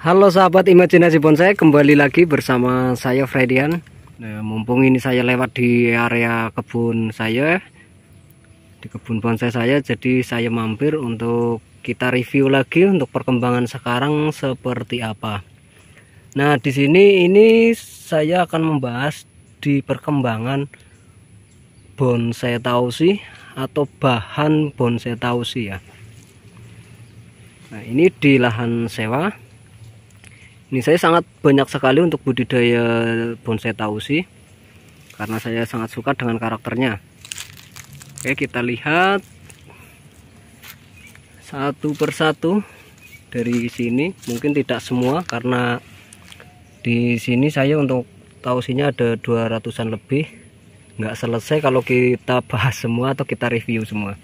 Halo sahabat imajinasi bonsai, kembali lagi bersama saya Fredian. Nah, mumpung ini saya lewat di area kebun saya, di kebun bonsai saya, jadi saya mampir untuk kita review lagi untuk perkembangan sekarang seperti apa. Nah, di sini ini saya akan membahas di perkembangan bonsai tausi atau bahan bonsai tausi ya. Nah, ini di lahan sewa ini saya sangat banyak sekali untuk budidaya bonsai tausi karena saya sangat suka dengan karakternya. Oke kita lihat satu persatu dari sini. Mungkin tidak semua karena di sini saya untuk tausinya ada 200an lebih. Nggak selesai kalau kita bahas semua atau kita review semua.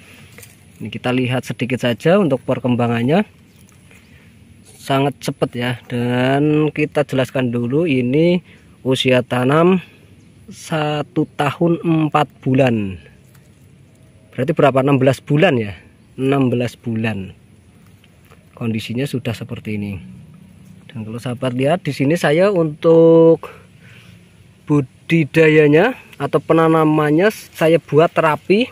Ini kita lihat sedikit saja untuk perkembangannya sangat cepat ya. Dan kita jelaskan dulu ini usia tanam satu tahun empat bulan. Berarti berapa? 16 bulan ya? 16 bulan. Kondisinya sudah seperti ini. Dan kalau sahabat lihat di sini saya untuk budidayanya atau penanamannya saya buat terapi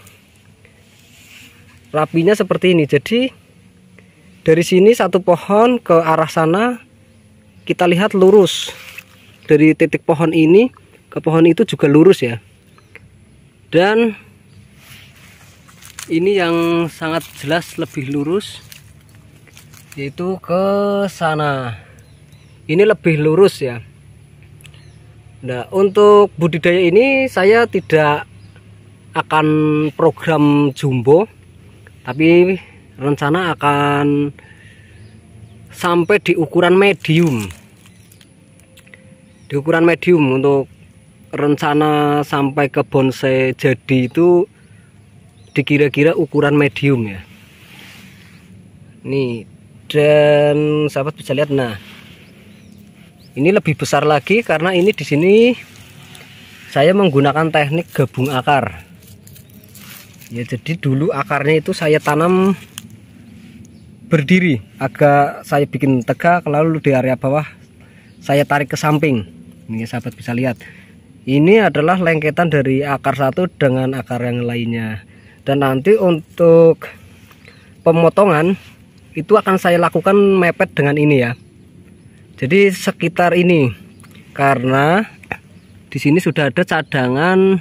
rapinya seperti ini. Jadi dari sini satu pohon ke arah sana kita lihat lurus. Dari titik pohon ini ke pohon itu juga lurus ya. Dan ini yang sangat jelas lebih lurus yaitu ke sana. Ini lebih lurus ya. Nah untuk budidaya ini saya tidak akan program jumbo tapi rencana akan sampai di ukuran medium. Di ukuran medium untuk rencana sampai ke bonsai jadi itu dikira-kira ukuran medium ya. Nih dan sahabat bisa lihat nah ini lebih besar lagi karena ini di sini saya menggunakan teknik gabung akar. Ya jadi dulu akarnya itu saya tanam berdiri. Agak saya bikin tegak lalu di area bawah saya tarik ke samping. Ini sahabat bisa lihat. Ini adalah lengketan dari akar satu dengan akar yang lainnya. Dan nanti untuk pemotongan itu akan saya lakukan mepet dengan ini ya. Jadi sekitar ini. Karena di sini sudah ada cadangan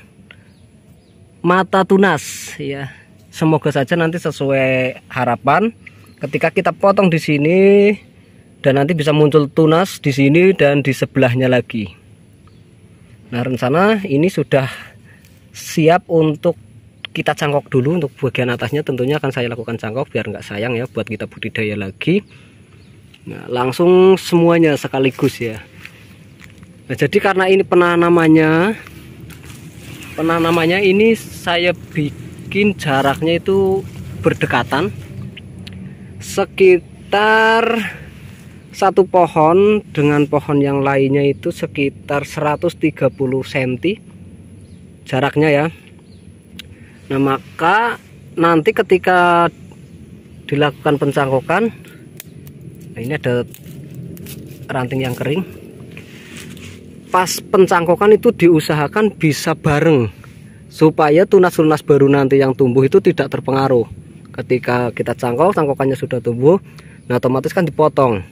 mata tunas ya. Semoga saja nanti sesuai harapan ketika kita potong di sini dan nanti bisa muncul tunas di sini dan di sebelahnya lagi. Nah rencana ini sudah siap untuk kita cangkok dulu untuk bagian atasnya. Tentunya akan saya lakukan cangkok biar nggak sayang ya buat kita budidaya lagi. Nah langsung semuanya sekaligus ya. Nah jadi karena ini penanamannya penanamannya ini saya bikin jaraknya itu berdekatan sekitar satu pohon dengan pohon yang lainnya itu sekitar 130 cm jaraknya ya. Nah maka nanti ketika dilakukan pencangkokan nah ini ada ranting yang kering. Pas pencangkokan itu diusahakan bisa bareng supaya tunas-tunas baru nanti yang tumbuh itu tidak terpengaruh ketika kita cangkok cangkokannya sudah tumbuh nah otomatis kan dipotong.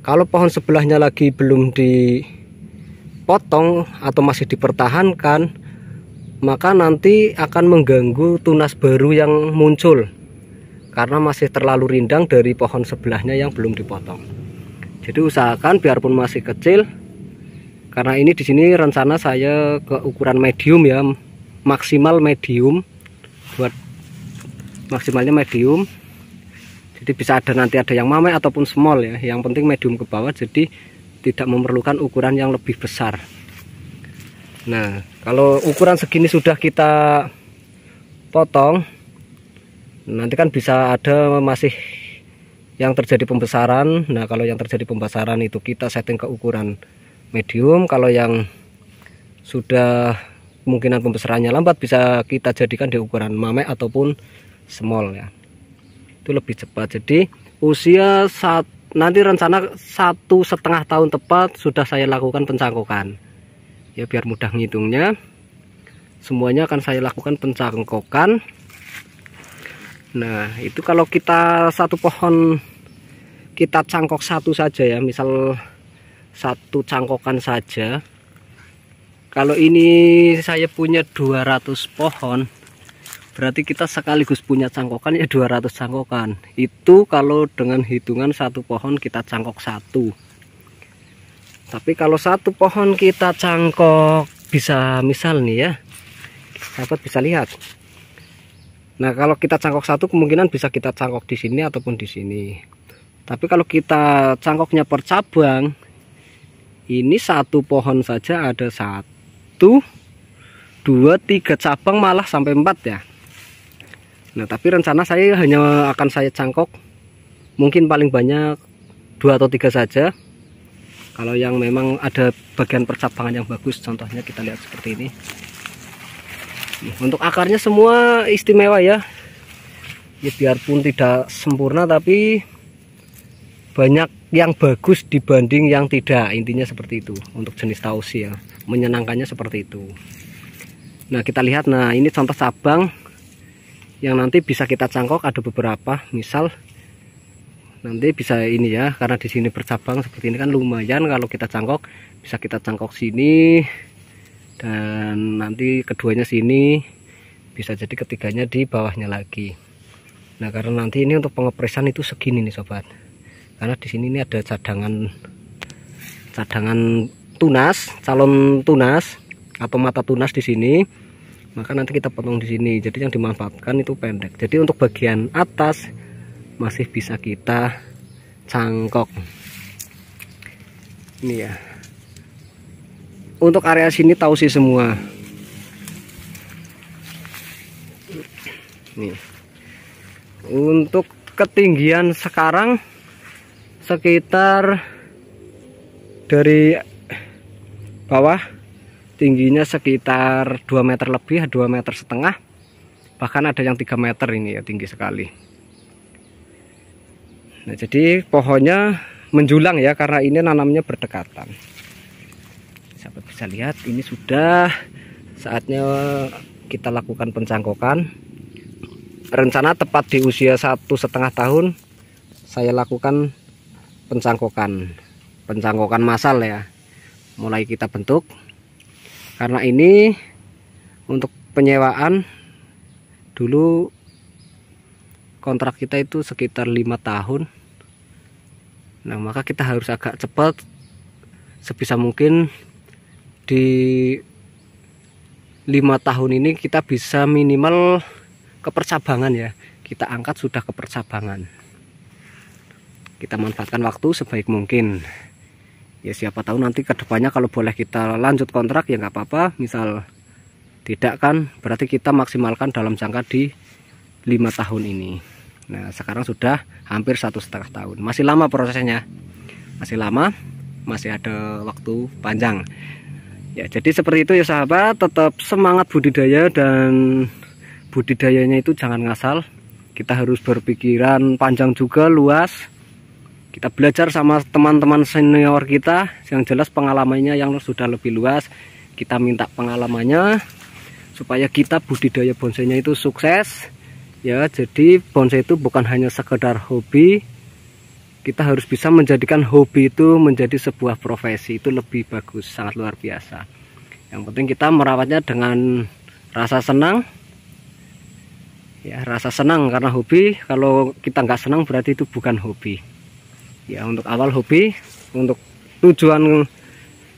Kalau pohon sebelahnya lagi belum dipotong atau masih dipertahankan maka nanti akan mengganggu tunas baru yang muncul. Karena masih terlalu rindang dari pohon sebelahnya yang belum dipotong. Jadi usahakan biarpun masih kecil karena ini di sini rencana saya ke ukuran medium ya maksimal medium buat maksimalnya medium. Jadi bisa ada nanti ada yang mamai ataupun small ya. Yang penting medium ke bawah jadi tidak memerlukan ukuran yang lebih besar. Nah kalau ukuran segini sudah kita potong nanti kan bisa ada masih yang terjadi pembesaran. Nah kalau yang terjadi pembesaran itu kita setting ke ukuran medium. Kalau yang sudah kemungkinan pembesarannya lambat bisa kita jadikan di ukuran mame ataupun small ya. Itu lebih cepat. Jadi usia satu nanti rencana satu setengah tahun tepat sudah saya lakukan pencangkokan. Ya biar mudah ngitungnya semuanya akan saya lakukan pencangkokan. Nah itu kalau kita satu pohon kita cangkok satu saja ya. Misal satu cangkokan saja. Kalau ini saya punya 200 pohon berarti kita sekaligus punya cangkokan ya 200 cangkokan. Itu kalau dengan hitungan satu pohon kita cangkok satu. Tapi kalau satu pohon kita cangkok bisa misal nih ya. Sahabat bisa lihat. Nah kalau kita cangkok satu kemungkinan bisa kita cangkok di sini ataupun di sini. Tapi kalau kita cangkoknya per cabang ini satu pohon saja ada satu dua tiga cabang malah sampai empat ya nah tapi rencana saya hanya akan saya cangkok mungkin paling banyak dua atau tiga saja. Kalau yang memang ada bagian percabangan yang bagus contohnya kita lihat seperti ini. Untuk akarnya semua istimewa ya. Ya biarpun tidak sempurna tapi banyak yang bagus dibanding yang tidak. Intinya seperti itu untuk jenis tausi ya. Menyenangkannya seperti itu. Nah kita lihat. Nah ini contoh cabang yang nanti bisa kita cangkok ada beberapa. Misal nanti bisa ini ya karena di sini bercabang seperti ini kan lumayan. Kalau kita cangkok bisa kita cangkok sini. Dan nanti keduanya sini. Bisa jadi ketiganya di bawahnya lagi. Nah karena nanti ini untuk pengepresan itu segini nih sobat. Karena di sini ini ada cadangan cadangan tunas calon tunas atau mata tunas di sini maka nanti kita potong di sini. Jadi yang dimanfaatkan itu pendek. Jadi untuk bagian atas masih bisa kita cangkok. Ini ya. Untuk area sini tahu sih semua. Nih untuk ketinggian sekarang sekitar dari bawah tingginya sekitar 2 meter lebih 2 meter setengah. Bahkan ada yang 3 meter ini ya tinggi sekali. Nah jadi pohonnya menjulang ya karena ini nanamnya berdekatan. Sahabat bisa lihat ini sudah saatnya kita lakukan pencangkokan. Rencana tepat di usia satu setengah tahun saya lakukan pencangkokan. Pencangkokan masal ya. Mulai kita bentuk karena ini untuk penyewaan dulu kontrak kita itu sekitar lima tahun. Nah maka kita harus agak cepat sebisa mungkin di lima tahun ini kita bisa minimal kepercabangan ya. Kita angkat sudah kepercabangan kita manfaatkan waktu sebaik mungkin ya siapa tahu nanti ke depannya kalau boleh kita lanjut kontrak ya nggak apa-apa. Misal tidak kan berarti kita maksimalkan dalam jangka di lima tahun ini. Nah sekarang sudah hampir satu setengah tahun. Masih lama prosesnya. Masih lama masih ada waktu panjang. Ya jadi seperti itu ya sahabat. Tetap semangat budidaya dan budidayanya itu jangan ngasal. Kita harus berpikiran panjang juga luas kita belajar sama teman-teman senior kita yang jelas pengalamannya yang sudah lebih luas. Kita minta pengalamannya supaya kita budidaya bonsainya itu sukses. Ya jadi bonsai itu bukan hanya sekedar hobi. Kita harus bisa menjadikan hobi itu menjadi sebuah profesi. Itu lebih bagus sangat luar biasa. Yang penting kita merawatnya dengan rasa senang. Ya rasa senang karena hobi. Kalau kita nggak senang berarti itu bukan hobi ya untuk awal hobi untuk tujuan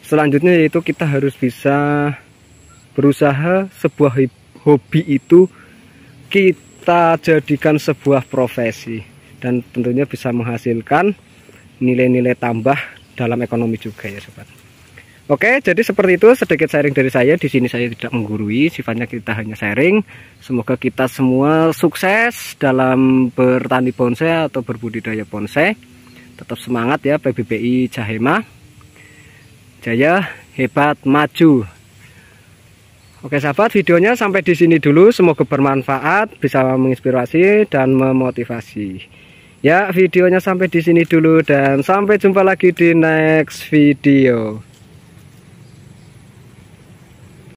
selanjutnya yaitu kita harus bisa berusaha sebuah hobi itu kita jadikan sebuah profesi dan tentunya bisa menghasilkan nilai-nilai tambah dalam ekonomi juga ya sobat Oke, jadi seperti itu sedikit sharing dari saya. Di sini saya tidak menggurui, sifatnya kita hanya sharing. Semoga kita semua sukses dalam bertani bonsai atau berbudidaya bonsai tetap semangat ya PBBI Jahema Jaya hebat maju. Oke sahabat videonya sampai di sini dulu. Semoga bermanfaat bisa menginspirasi dan memotivasi. Ya, videonya sampai di sini dulu dan sampai jumpa lagi di next video.